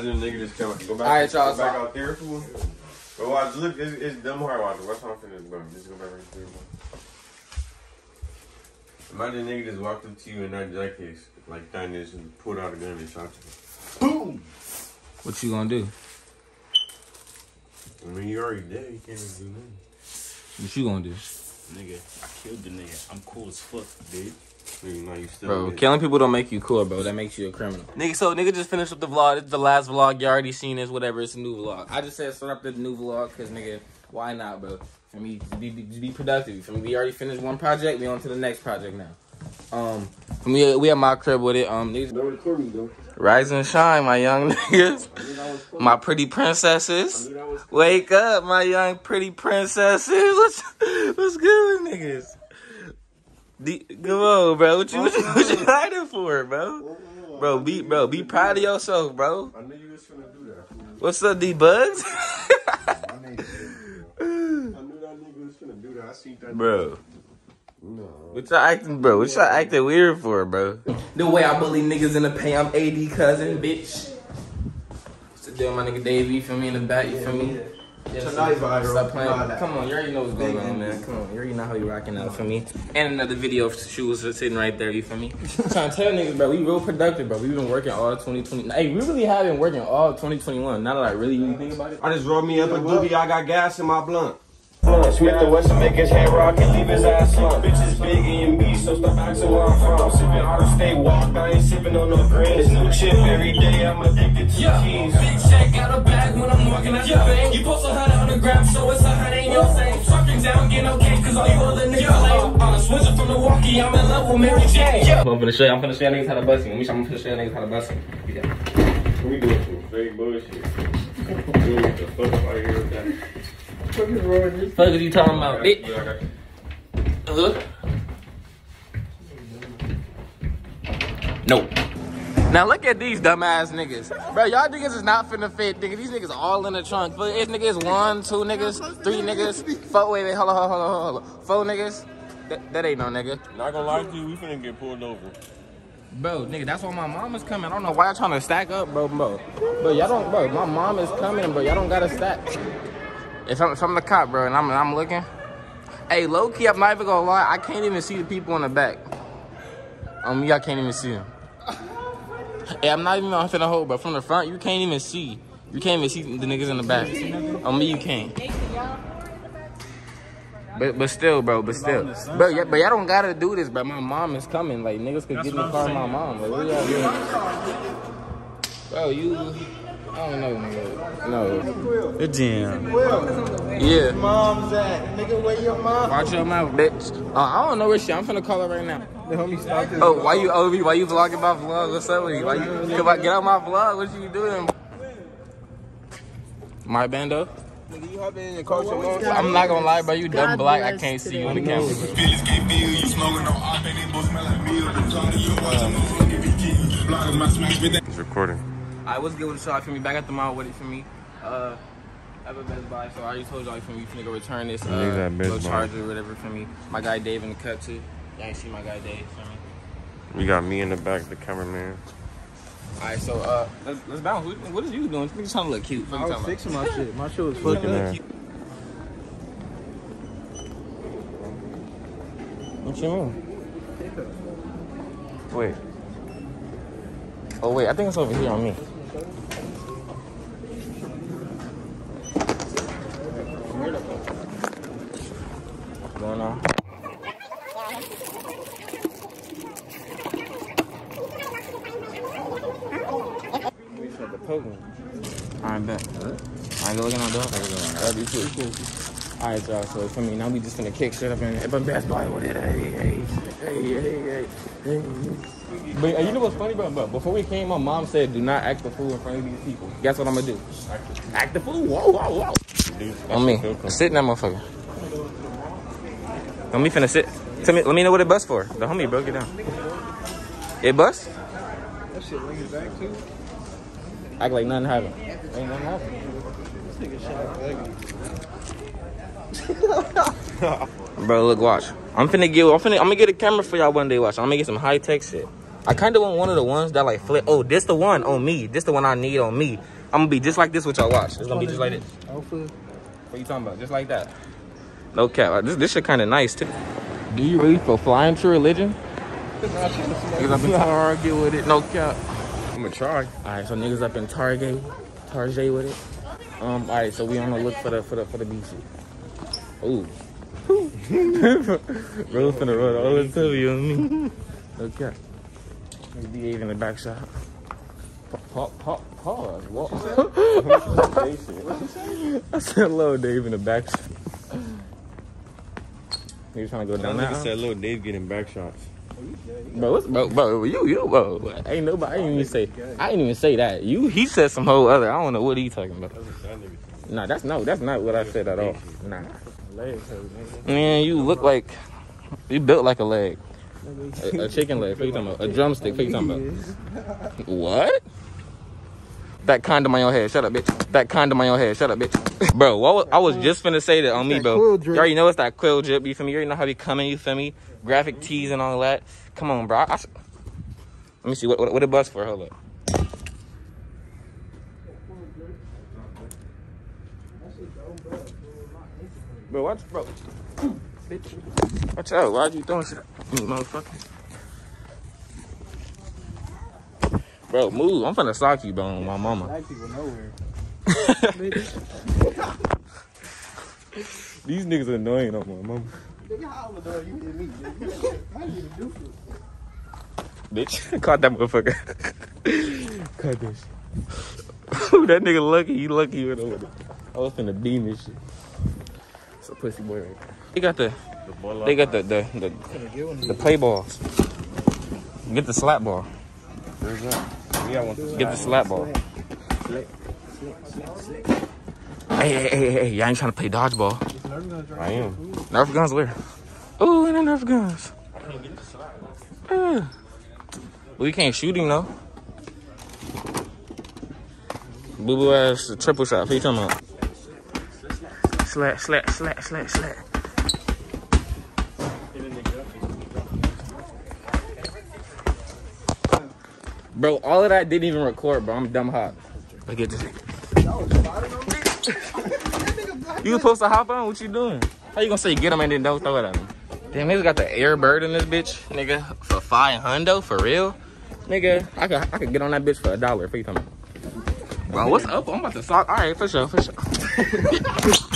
Imagine nigga just come go back, Alright, y'all, go back so- out there, fool. But watch, look, it's, it's dumb hard watching. Watch how I'm finna go. Just go back right there, bro. Imagine a nigga just walked up to you in that jacket like that and just pulled out a gun and shot you. Boom! What you gonna do? I mean, you already dead. You can't even do nothing. What you gonna do? Nigga, I killed the nigga. I'm cool as fuck, dude. You know, you still Bro, killing people don't make you cool, bro. That makes you a criminal. Nigga, so nigga just finished up the vlog. It's the last vlog. You already seen this, whatever. It's a new vlog. I just said start up the new vlog because nigga, why not, bro? For me, be, be, be productive. For me, we already finished one project. We on to the next project now. Um, for me, we at my crib with it. Um, these Don't record me, though. rise and shine, my young niggas, I knew that was funny. my pretty princesses. knew that Wake up, my young pretty princesses. What's, what's good with niggas? D- come on, bro. What you, what you, what you uh-huh. hiding for, bro? Uh-huh. Bro, be bro, be proud of yourself, bro. I knew you was gonna do that. What's up, D Bugs? I knew that nigga was gonna do that. I seen that. bro, No. what y'all acting, bro? What y'all acting weird for, bro? The way I bully niggas in the pay, I'm AD cousin, bitch. What's the deal, my nigga Dave? You feel me in the back? You feel me? Yeah, Tonight, viral. Stop playing. Nah, Come on, you already know what's going Big on, man. Come on, you already know how you rocking out for me. And another video of shoes sitting right there. You for me? trying to tell niggas, bro, we real productive, bro. We've been working all 2020. Hey, we really have been working all 2021. Now that I really, really think about it. I just rolled me up a doobie. I got gas in my blunt. Smith the Wesson make his head rock and leave his ass slump. Bitches big and me, so stop asking where I'm from. Sipping out of state walk, I ain't sipping on no green. It's new chip every day, I'm addicted to cheese. Big check out a bag when I'm walking out the bank. You post a hundred on the gram, so it's a hundred in your same. Trucking down, get no cake, cause all you other niggas lame. On uh, a switcher from Milwaukee, I'm in love with Mary Jane. Yeah. I'm finna show you. I'm finna show you niggas how to bust me. Let me show. I'm finna show you niggas how to bust me. Yeah. We doing some fake bullshit. We get the fuck out of here with that. Fuck are you talking about, bitch? Yeah, I got- Look. Nope. Now look at these dumbass niggas. Bro, y'all niggas is not finna fit, nigga. These niggas all in the trunk. But this niggas one, two niggas, three niggas, four, wait, wait, hold on, hold on, hold on, hold on. Four niggas. That, that ain't no nigga. Not gonna lie to you, we finna get pulled over. Bro, nigga, that's why my mom is coming. I don't know why y'all trying to stack up, bro, bro. Bro, y'all don't, bro, my mom is coming, bro. Y'all don't gotta stack. If I'm, if I'm the cop, bro, and I'm, and I'm looking, hey, low key, I'm not even gonna lie, I can't even see the people in the back. On me, I can't even see them. Hey, I'm not even on finna hold, but from the front, you can't even see. You can't even see the niggas in the back. On me, you can't. But but still, bro, but still, bro, yeah, but y'all don't gotta do this, bro. My mom is coming. Like niggas could get in the car my mom. Like what y'all doing? Bro, you, I don't know, nigga. No, The gym. yeah. Mom's at? Nigga, where your mom? Watch your mouth, bitch. Uh, I don't know where she. I'm finna call her right now. The homie stopped his Oh, why you OB? Why you vlogging my vlog? What's up with you? Why you come on, get out my vlog? What you doing? My bando? Nigga, you hopping in your car with your? I'm not gonna lie, bro. You dumb black. I can't see you on the camera. bro. It's recording. I was good with the shot for me. Back at the mall with it for me. Uh, have a Best Buy. So I already told y'all for me. You Finna go return this Niggas uh, at little charger or whatever for me. My guy Dave in the cut too. Y'all ain't see my guy Dave for me. We got me in the back, the cameraman. All right, so uh, let's, let's bounce. What, what is you doing? You trying to look cute? What I was fixing my shit. My shit was Looking fucking up. What you mean? Wait. Oh wait, I think it's over here on me. Going on. The poking. Alright, bet. Alright, go look at my dog. That'd be cool. Alright, y'all, so for me, now we just gonna kick shit up in it. But Best Buy with it. Hey, hey, hey, hey, hey. But uh, you know what's funny, bro? But before we came, my mom said, do not act the fool in front of these people. Guess what I'm gonna do? Act the fool? Whoa, whoa, whoa. Dude, On me. Sit in that motherfucker. Let me finna sit. Tell me, let me know what it bust for. The homie broke it down. It bust? That shit leaning back too. Act like nothing happened. Ain't nothing happened. This nigga shit Bro, look, watch. I'm finna get. I'm finna. I'm gonna get a camera for y'all one day. Watch. I'm gonna get some high tech shit. I kind of want one of the ones that like flip. Oh, this the one on me. This the one I need on me. I'm gonna be just like this with y'all watch. It's gonna be just like this. What you talking about? Just like that. No cap. Like, This this shit kind of nice too. Do you really for flying true religion? Niggas up in Target with it. No cap. I'm gonna try. All right, so niggas up in Target, Target with it. Um, all right, so we on the look for the for the for the BC. Ooh. Bro, finna run all the time, you and me. Okay. Behave in the back shot. Pop, pop, Pause. What? I said hello, Dave, in the back shot. You trying to go down That said little Dave getting back shots. Bro, what's, bro, bro, you, you, bro. Ain't nobody. I didn't even say. I didn't even say that. You, he said some whole other. I don't know what he talking about. Nah, that's no, that's not what I said at all. Nah, Legs hurt, nigga. man, you look like you built like a leg, a, a chicken leg. What you talking about? A drumstick. What you talking about? What? That condom on your head. Shut up, bitch. That condom on your head. Shut up, bitch. Bro, what was, I was just finna say that on me, bro. You already know it's that quill drip. You feel me? You already know how we coming. You feel me? Graphic tees and all that. Come on, bro. I, I let me see what what, what it bust for. Hold up. Bro, watch, bro. Bitch. Watch out. Why'd you throwing shit at me, motherfucker? Bro, move. I'm finna sock you, bro, on my mama. Black people nowhere. These niggas are annoying on my mama. Nigga, how old are you hit me? How you do? Bitch, caught that motherfucker. Caught this. Ooh, that nigga lucky. He lucky with over there. I was finna beam this shit. It's a pussy boy right there. They got the, they got the, the, the, Finna get one of the play balls. Get the slap ball. Where's that? Got one. Get the slap ball. Hey, hey, hey, hey, y'all ain't trying to play dodgeball. I am. Nerf guns where? Ooh, ain't no Nerf guns. Uh. Yeah. We can't shoot him though. Boo boo ass triple shot. What you talking about? Slack, slack, slack, slack, slack. Bro, all of that didn't even record, bro. I'm dumb hot. I get this. You supposed to hop on? What you doing? How you gonna say get him and then don't throw it at him? Damn, niggas got the air bird in this bitch, nigga. For five hundo, for real, nigga. I could I could get on that bitch for a dollar. What you talking? Bro, what's up? I'm about to sock. All right, for sure, for sure.